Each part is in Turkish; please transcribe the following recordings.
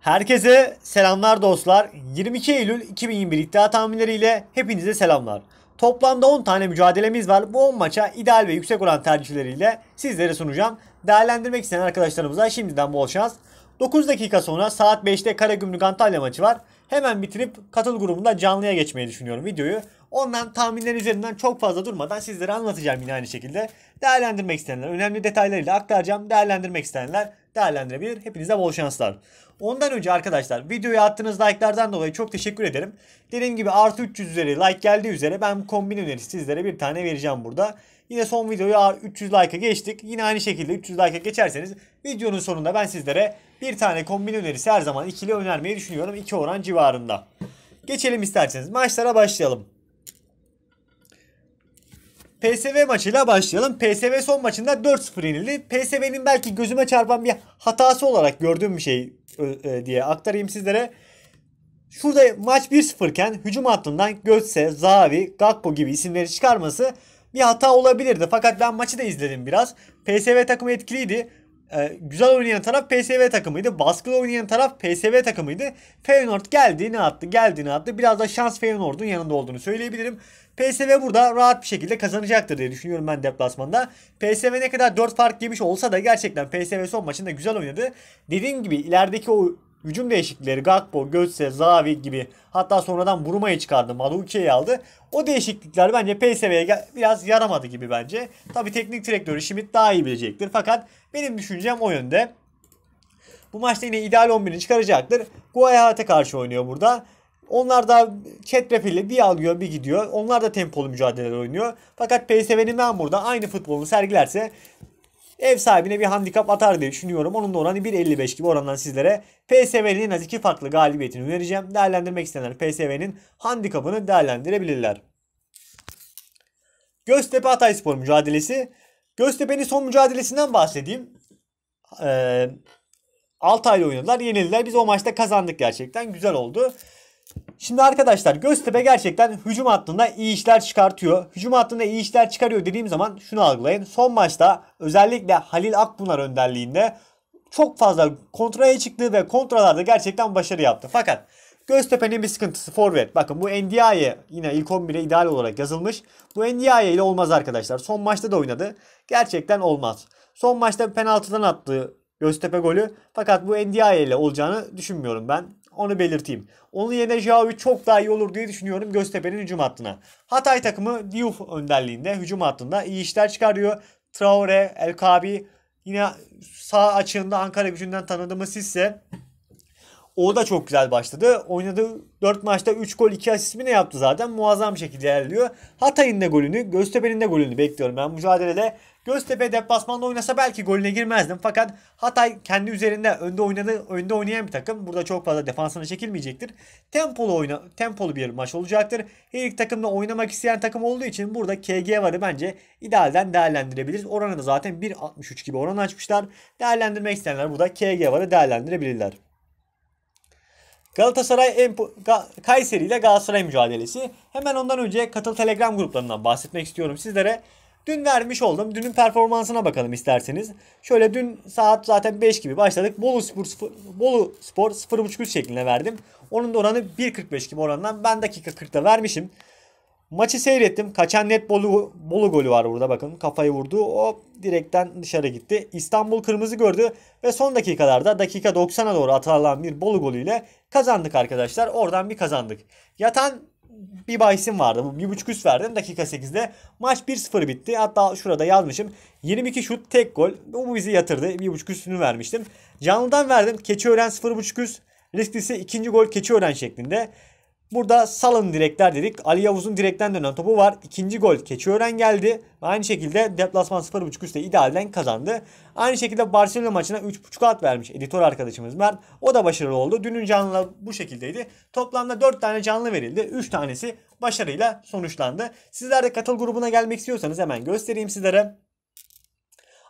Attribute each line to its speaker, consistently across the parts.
Speaker 1: Herkese selamlar dostlar. 22 Eylül 2021 iddia tahminleriyle hepinize selamlar. Toplamda 10 tane mücadelemiz var. Bu 10 maça ideal ve yüksek olan tercihleriyle sizlere sunacağım. Değerlendirmek isteyen arkadaşlarımıza şimdiden bol şans. 9 dakika sonra saat 5'te Karagümrük Antalya maçı var. Hemen bitirip katıl grubunda canlıya geçmeyi düşünüyorum videoyu. Ondan tahminler üzerinden çok fazla durmadan sizlere anlatacağım yine aynı şekilde. Değerlendirmek isteyenler, önemli detaylarıyla aktaracağım. Değerlendirmek isteyenler değerlendirebilir. Hepinize bol şanslar. Ondan önce arkadaşlar videoya attığınız like'lardan dolayı çok teşekkür ederim. Dediğim gibi artı 300 üzeri like geldiği üzere ben kombin önerisi sizlere bir tane vereceğim burada. Yine son videoyu 300 like'a geçtik. Yine aynı şekilde 300 like'a geçerseniz videonun sonunda ben sizlere bir tane kombin önerisi her zaman ikili önermeyi düşünüyorum. 2 oran civarında. Geçelim isterseniz. Maçlara başlayalım. PSV maçıyla başlayalım. PSV son maçında 4-0 yenildi. PSV'nin belki gözüme çarpan bir hatası olarak gördüğüm bir şey e, diye aktarayım sizlere. Şurada maç 1-0 iken hücum hattından Götze, Zavi, Gakpo gibi isimleri çıkarması bir hata olabilirdi. Fakat ben maçı da izledim biraz. PSV takımı etkiliydi. Ee, güzel oynayan taraf PSV takımıydı. Baskılı oynayan taraf PSV takımıydı. Feyenoord geldi ne attı geldi ne attı. Biraz da şans Feyenoord'un yanında olduğunu söyleyebilirim. PSV burada rahat bir şekilde kazanacaktır diye düşünüyorum ben deplasmanda. PSV ne kadar 4 fark yemiş olsa da gerçekten PSV son maçında güzel oynadı. Dediğim gibi ilerideki o hücum değişiklikleri Gakpo, Götze, Zavi gibi hatta sonradan Buruma'yı çıkardı. Maluki'yi aldı. O değişiklikler bence PSV'ye biraz yaramadı gibi bence. Tabi teknik direktörü Schmidt daha iyi bilecektir. Fakat benim düşüncem o yönde. Bu maçta yine ideal 11'ini çıkaracaktır. Guayhat'e karşı oynuyor burada. Onlar da çetrefilli bir alıyor bir gidiyor. Onlar da tempolu mücadeleler oynuyor. Fakat PSV'nin ben burada aynı futbolunu sergilerse ev sahibine bir handikap atar diye düşünüyorum. Onun da oranı 1.55 gibi orandan sizlere PSV'nin en az iki farklı galibiyetini önereceğim. Değerlendirmek isteyenler PSV'nin handikapını değerlendirebilirler. Göztepe Hatayspor mücadelesi. Göztepe'nin son mücadelesinden bahsedeyim. Ee, Altay'la oynadılar. Yenildiler. Biz o maçta kazandık gerçekten. Güzel oldu. Şimdi arkadaşlar Göztepe gerçekten hücum hattında iyi işler çıkartıyor. Hücum hattında iyi işler çıkarıyor dediğim zaman şunu algılayın. Son maçta özellikle Halil Akpınar önderliğinde çok fazla kontraya çıktı ve kontralarda gerçekten başarı yaptı. Fakat Göztepe'nin bir sıkıntısı forvet. Bakın bu Ndiaye yine ilk 11'e ideal olarak yazılmış. Bu Ndiaye ile olmaz arkadaşlar. Son maçta da oynadı. Gerçekten olmaz. Son maçta penaltıdan attığı Göztepe golü. Fakat bu Ndiaye ile olacağını düşünmüyorum ben. Onu belirteyim. Onun yerine Jaoui çok daha iyi olur diye düşünüyorum Göztepe'nin hücum hattına. Hatay takımı Diouf önderliğinde hücum hattında iyi işler çıkarıyor. Traore, El Kabi yine sağ açığında Ankara gücünden tanıdığımız ise o da çok güzel başladı. Oynadığı 4 maçta 3 gol 2 asist mi ne yaptı zaten. Muazzam bir şekilde ilerliyor. Hatay'ın da golünü, Göztepe'nin de golünü bekliyorum ben mücadelede. Göztepe deplasmanda oynasa belki golüne girmezdim. Fakat Hatay kendi üzerinde önde oynadı, önde oynayan bir takım. Burada çok fazla defansına çekilmeyecektir. Tempolu oyna, tempolu bir maç olacaktır. Her iki takımda oynamak isteyen takım olduğu için burada KG varı bence idealden değerlendirebiliriz. Oranı da zaten 1.63 gibi oran açmışlar. Değerlendirmek isteyenler burada KG varı değerlendirebilirler. Galatasaray Kayseri ile Galatasaray mücadelesi. Hemen ondan önce katıl Telegram gruplarından bahsetmek istiyorum sizlere. Dün vermiş oldum. Dünün performansına bakalım isterseniz. Şöyle dün saat zaten 5 gibi başladık. Bolu Spor, 0, Bolu Spor 0.5 üst şeklinde verdim. Onun da oranı 1.45 gibi orandan. Ben dakika 40'ta vermişim. Maçı seyrettim. Kaçan net Bolu, Bolu golü var burada bakın. Kafayı vurdu. O direkten dışarı gitti. İstanbul kırmızı gördü. Ve son dakikalarda dakika 90'a doğru atılan bir Bolu golüyle kazandık arkadaşlar. Oradan bir kazandık. Yatan bir bahisim vardı. Bu bir buçuk üst verdim dakika 8'de. Maç 1-0 bitti. Hatta şurada yazmışım. 22 şut tek gol. Bu bizi yatırdı. Bir buçuk üstünü vermiştim. Canlıdan verdim. Keçiören 0.5 üst. Risklisi ikinci gol Keçiören şeklinde. Burada salın direkler dedik. Ali Yavuz'un direkten dönen topu var. İkinci gol Keçiören geldi. Aynı şekilde deplasman 0.5 üstte idealden kazandı. Aynı şekilde Barcelona maçına 3.5 at vermiş editör arkadaşımız Mert. O da başarılı oldu. Dünün canlılar bu şekildeydi. Toplamda 4 tane canlı verildi. 3 tanesi başarıyla sonuçlandı. Sizler de katıl grubuna gelmek istiyorsanız hemen göstereyim sizlere.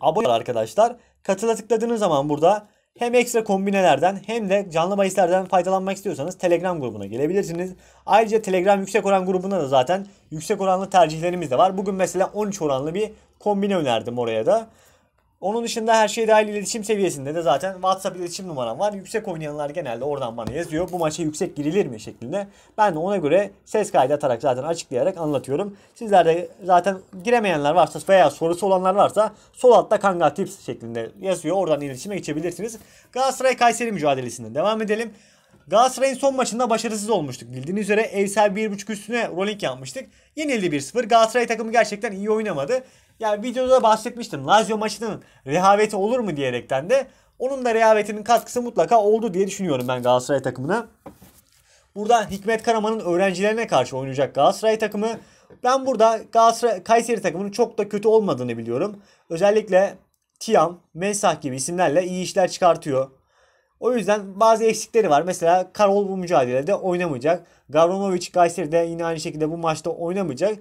Speaker 1: Abone arkadaşlar. Katıla tıkladığınız zaman burada hem ekstra kombinelerden hem de canlı bahislerden faydalanmak istiyorsanız Telegram grubuna gelebilirsiniz. Ayrıca Telegram yüksek oran grubunda da zaten yüksek oranlı tercihlerimiz de var. Bugün mesela 13 oranlı bir kombine önerdim oraya da. Onun dışında her şey dahil iletişim seviyesinde de zaten WhatsApp iletişim numaram var. Yüksek oynayanlar genelde oradan bana yazıyor. Bu maça yüksek girilir mi şeklinde. Ben de ona göre ses kaydı atarak zaten açıklayarak anlatıyorum. Sizler de zaten giremeyenler varsa veya sorusu olanlar varsa sol altta Kanga Tips şeklinde yazıyor. Oradan iletişime geçebilirsiniz. Galatasaray Kayseri mücadelesinden devam edelim. Galatasaray'ın son maçında başarısız olmuştuk. Bildiğiniz üzere evsel 1.5 üstüne rolling yapmıştık. Yenildi 1-0. Galatasaray takımı gerçekten iyi oynamadı. Yani videoda bahsetmiştim. Lazio maçının rehaveti olur mu diyerekten de onun da rehavetinin katkısı mutlaka oldu diye düşünüyorum ben Galatasaray takımına. Burada Hikmet Karaman'ın öğrencilerine karşı oynayacak Galatasaray takımı. Ben burada Galatasaray Kayseri takımının çok da kötü olmadığını biliyorum. Özellikle Tiam, Mensah gibi isimlerle iyi işler çıkartıyor. O yüzden bazı eksikleri var. Mesela Karol bu mücadelede oynamayacak. Gavronovic Kayseri'de yine aynı şekilde bu maçta oynamayacak.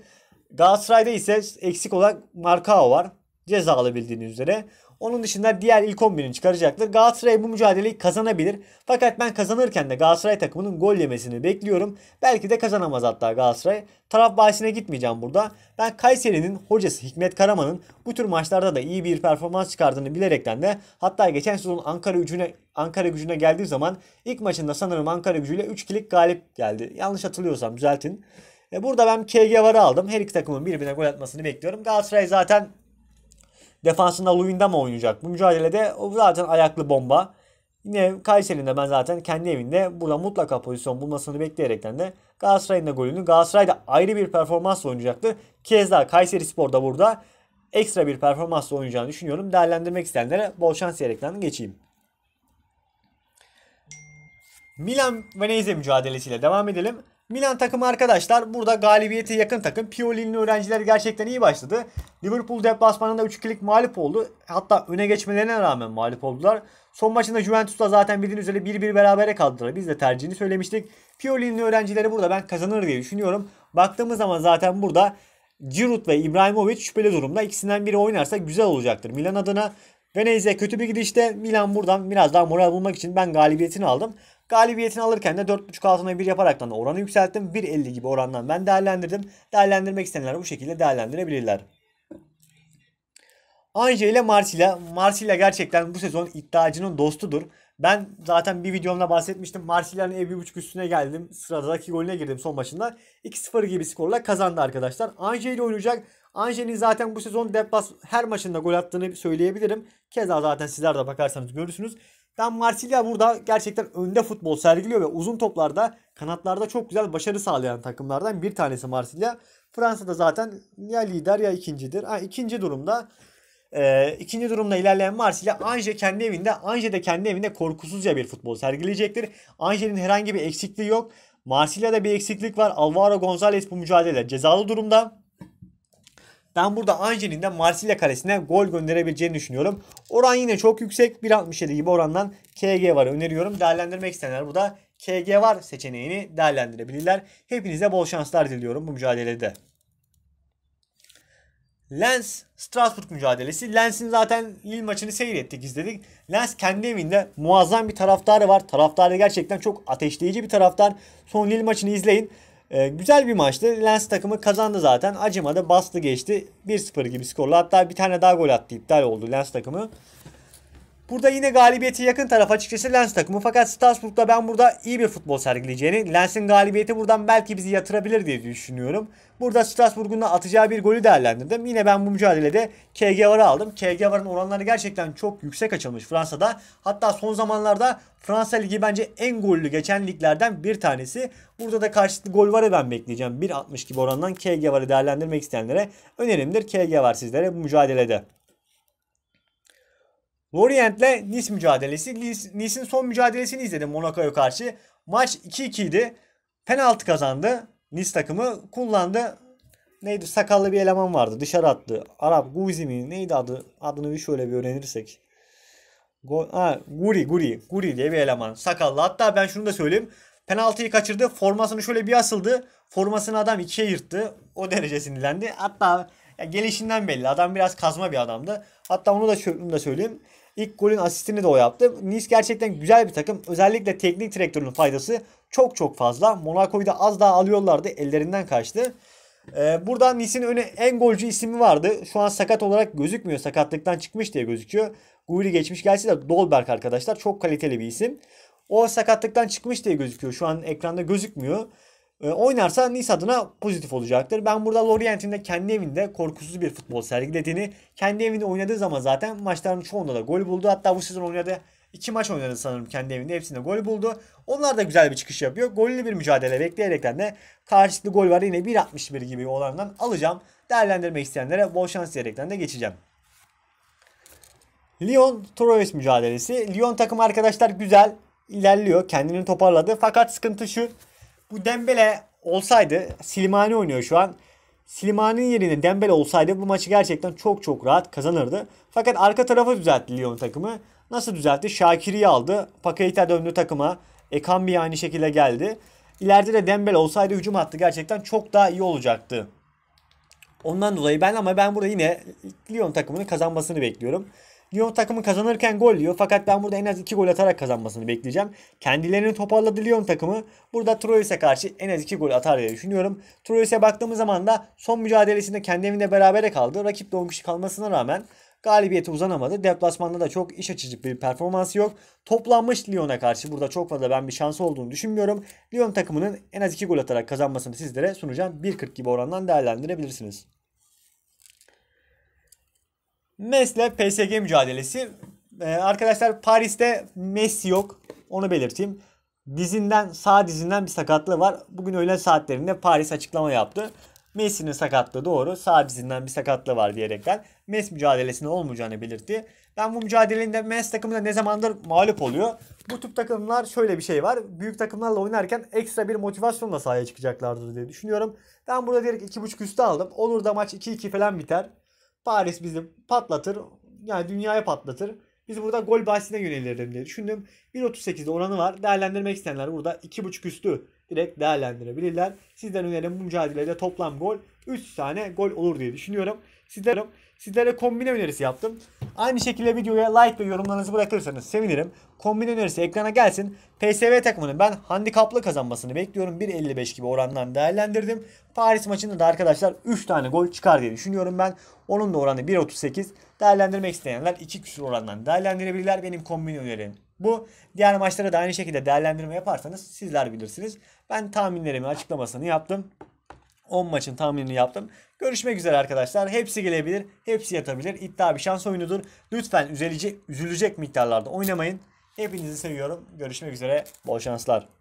Speaker 1: Galatasaray'da ise eksik olarak Markao var. Cezalı bildiğiniz üzere. Onun dışında diğer ilk 11'ini çıkaracaktır. Galatasaray bu mücadeleyi kazanabilir. Fakat ben kazanırken de Galatasaray takımının gol yemesini bekliyorum. Belki de kazanamaz hatta Galatasaray. Taraf bahisine gitmeyeceğim burada. Ben Kayseri'nin hocası Hikmet Karaman'ın bu tür maçlarda da iyi bir performans çıkardığını bilerekten de hatta geçen sezon Ankara gücüne Ankara gücüne geldiği zaman ilk maçında sanırım Ankara gücüyle 3 kilik galip geldi. Yanlış hatırlıyorsam düzeltin. E burada ben KG varı aldım. Her iki takımın birbirine gol atmasını bekliyorum. Galatasaray zaten defansında Luyendam oynayacak. Bu mücadelede o zaten ayaklı bomba. Yine Kayseri'nin ben zaten kendi evinde burada mutlaka pozisyon bulmasını bekleyerekten de Galatasaray'ın da golünü Galatasaray'da ayrı bir performansla oynayacaktı. Keza Kayseri Spor da burada ekstra bir performansla oynayacağını düşünüyorum. Değerlendirmek isteyenlere bol şans diyerekten geçeyim. Milan Venezia mücadelesiyle devam edelim. Milan takımı arkadaşlar burada galibiyete yakın takım. Pioli'nin öğrencileri gerçekten iyi başladı. Liverpool deplasmanında 3-2'lik mağlup oldu. Hatta öne geçmelerine rağmen mağlup oldular. Son maçında Juventus'ta zaten bildiğiniz üzere 1-1 berabere kaldılar. Biz de tercihini söylemiştik. Pioli'nin öğrencileri burada ben kazanır diye düşünüyorum. Baktığımız zaman zaten burada Giroud ve İbrahimovic şüpheli durumda. İkisinden biri oynarsa güzel olacaktır. Milan adına Venezia kötü bir gidişte. Milan buradan biraz daha moral bulmak için ben galibiyetini aldım. Galibiyetini alırken de 4.5 altına 1 yaparaktan oranı yükselttim. 1.50 gibi orandan ben değerlendirdim. Değerlendirmek isteyenler bu şekilde değerlendirebilirler. Anje ile Marsilya. Marsilya gerçekten bu sezon iddiacının dostudur. Ben zaten bir videomda bahsetmiştim. Marsilya'nın ev 1.5 üstüne geldim. Sıradaki golüne girdim son maçında. 2-0 gibi skorla kazandı arkadaşlar. Anje ile oynayacak. Ange'nin zaten bu sezon deplas her maçında gol attığını söyleyebilirim. Keza zaten sizler de bakarsanız görürsünüz. Ben Marsilya burada gerçekten önde futbol sergiliyor ve uzun toplarda kanatlarda çok güzel başarı sağlayan takımlardan bir tanesi Marsilya. Fransa'da zaten ya lider ya ikincidir. Ha, ikinci durumda e, ikinci durumda ilerleyen Marsilya Anje kendi evinde Anje de kendi evinde korkusuzca bir futbol sergileyecektir. Ange'nin herhangi bir eksikliği yok. Marsilya'da bir eksiklik var. Alvaro Gonzalez bu mücadele cezalı durumda. Ben burada Ange'nin de Marsilya kalesine gol gönderebileceğini düşünüyorum. Oran yine çok yüksek. 1.67 gibi orandan KG var öneriyorum. Değerlendirmek isteyenler burada KG var seçeneğini değerlendirebilirler. Hepinize bol şanslar diliyorum bu mücadelede. Lens Strasbourg mücadelesi. Lens'in zaten il maçını seyrettik izledik. Lens kendi evinde muazzam bir taraftarı var. Taraftarı gerçekten çok ateşleyici bir taraftar. Son il maçını izleyin. Ee, güzel bir maçtı. Lens takımı kazandı zaten. Acımadı bastı geçti. 1-0 gibi skorla. Hatta bir tane daha gol attı. iptal oldu Lens takımı. Burada yine galibiyeti yakın taraf açıkçası Lens takımı. Fakat Strasbourg'da ben burada iyi bir futbol sergileyeceğini, Lens'in galibiyeti buradan belki bizi yatırabilir diye düşünüyorum. Burada Strasbourg'un da atacağı bir golü değerlendirdim. Yine ben bu mücadelede KG varı aldım. KG varın oranları gerçekten çok yüksek açılmış Fransa'da. Hatta son zamanlarda Fransa Ligi bence en gollü geçen liglerden bir tanesi. Burada da karşılıklı gol varı ben bekleyeceğim. 1.60 gibi orandan KG varı değerlendirmek isteyenlere önerimdir. KG var sizlere bu mücadelede. Lorient'le Nice mücadelesi. Nice'in son mücadelesini izledim Monaco'ya karşı. Maç 2-2 idi. Penaltı kazandı. Nice takımı kullandı. Neydi sakallı bir eleman vardı. Dışarı attı. Arap Guzi mi? Neydi adı? Adını bir şöyle bir öğrenirsek. Go ha, Guri Guri. Guri diye bir eleman. Sakallı. Hatta ben şunu da söyleyeyim. Penaltıyı kaçırdı. Formasını şöyle bir asıldı. Formasını adam ikiye yırttı. O derece sinirlendi. Hatta ya gelişinden belli. Adam biraz kazma bir adamdı. Hatta onu da, şunu da söyleyeyim. İlk golün asistini de o yaptı. Nice gerçekten güzel bir takım. Özellikle teknik direktörün faydası çok çok fazla. Monaco'yu da az daha alıyorlardı. Ellerinden kaçtı. Ee, burada Nice'in öne en golcü ismi vardı. Şu an sakat olarak gözükmüyor. Sakatlıktan çıkmış diye gözüküyor. Guri geçmiş gelse de Dolberg arkadaşlar. Çok kaliteli bir isim. O sakatlıktan çıkmış diye gözüküyor. Şu an ekranda gözükmüyor. Ee, oynarsa Nice adına pozitif olacaktır. Ben burada Lorient'in de kendi evinde korkusuz bir futbol sergilediğini, kendi evinde oynadığı zaman zaten maçların çoğunda da gol buldu. Hatta bu sezon oynadı. iki maç oynadı sanırım kendi evinde. Hepsinde gol buldu. Onlar da güzel bir çıkış yapıyor. Gollü bir mücadele bekleyerekten de karşılıklı gol var. Yine 1.61 gibi olandan alacağım. Değerlendirmek isteyenlere bol şans diyerekten de geçeceğim. Lyon Troyes mücadelesi. Lyon takım arkadaşlar güzel ilerliyor. Kendini toparladı. Fakat sıkıntı şu. Bu Dembele olsaydı Slimani oynuyor şu an. Slimani'nin yerine Dembele olsaydı bu maçı gerçekten çok çok rahat kazanırdı. Fakat arka tarafı düzeltti Lyon takımı. Nasıl düzeltti? Şakir'i aldı. Pakeita döndü takıma. Ekambi aynı şekilde geldi. İleride de Dembele olsaydı hücum hattı gerçekten çok daha iyi olacaktı. Ondan dolayı ben ama ben burada yine Lyon takımının kazanmasını bekliyorum. Lyon takımı kazanırken gol yiyor fakat ben burada en az 2 gol atarak kazanmasını bekleyeceğim. Kendilerini toparladı Lyon takımı. Burada Troyes'e karşı en az 2 gol atar diye düşünüyorum. Troyes'e baktığımız zaman da son mücadelesinde kendi evinde berabere kaldı. Rakip de 10 kişi kalmasına rağmen galibiyete uzanamadı. Deplasmanda da çok iş açıcı bir performansı yok. Toplanmış Lyon'a karşı burada çok fazla ben bir şansı olduğunu düşünmüyorum. Lyon takımının en az 2 gol atarak kazanmasını sizlere sunacağım. 1.40 gibi orandan değerlendirebilirsiniz. Mesle PSG mücadelesi. Ee, arkadaşlar Paris'te Messi yok. Onu belirteyim. Dizinden sağ dizinden bir sakatlığı var. Bugün öğlen saatlerinde Paris açıklama yaptı. Messi'nin sakatlığı doğru. Sağ dizinden bir sakatlığı var diyerekten Messi mücadelesinde olmayacağını belirtti. Ben bu mücadelenin de Messi takımında ne zamandır mağlup oluyor. Bu tip takımlar şöyle bir şey var. Büyük takımlarla oynarken ekstra bir motivasyonla sahaya çıkacaklardır diye düşünüyorum. Ben burada direkt 2.5 üstü aldım. Olur da maç 2-2 falan biter. Paris bizi patlatır. Yani dünyaya patlatır. Biz burada gol bahsine yönelirim diye düşündüm. 1.38'de oranı var. Değerlendirmek isteyenler burada 2.5 üstü direkt değerlendirebilirler. Sizden önerim bu mücadelede toplam gol 3 tane gol olur diye düşünüyorum. Sizlere, sizlere kombine önerisi yaptım. Aynı şekilde videoya like ve yorumlarınızı bırakırsanız sevinirim. Kombine önerisi ekrana gelsin. PSV takımının ben handikaplı kazanmasını bekliyorum. 1.55 gibi orandan değerlendirdim. Paris maçında da arkadaşlar 3 tane gol çıkar diye düşünüyorum ben. Onun da oranı 1.38. Değerlendirmek isteyenler 2 küsur orandan değerlendirebilirler. Benim kombine önerim bu. Diğer maçlara da aynı şekilde değerlendirme yaparsanız sizler bilirsiniz. Ben tahminlerimi açıklamasını yaptım. 10 maçın tahminini yaptım. Görüşmek üzere arkadaşlar. Hepsi gelebilir. Hepsi yatabilir. İddia bir şans oyunudur. Lütfen üzülecek, üzülecek miktarlarda oynamayın. Hepinizi seviyorum. Görüşmek üzere. Bol şanslar.